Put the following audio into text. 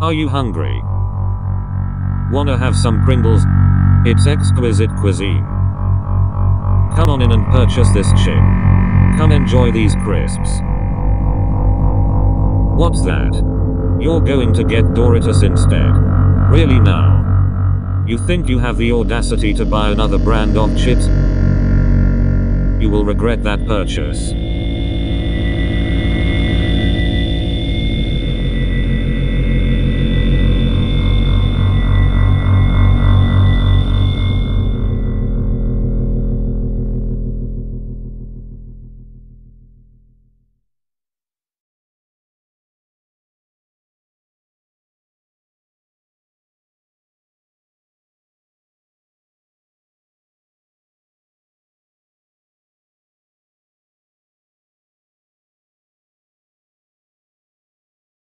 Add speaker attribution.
Speaker 1: Are you hungry? Wanna have some Pringles? It's exquisite cuisine. Come on in and purchase this chip. Come enjoy these crisps. What's that? You're going to get Doritos instead. Really now? You think you have the audacity to buy another brand of chips? You will regret that purchase.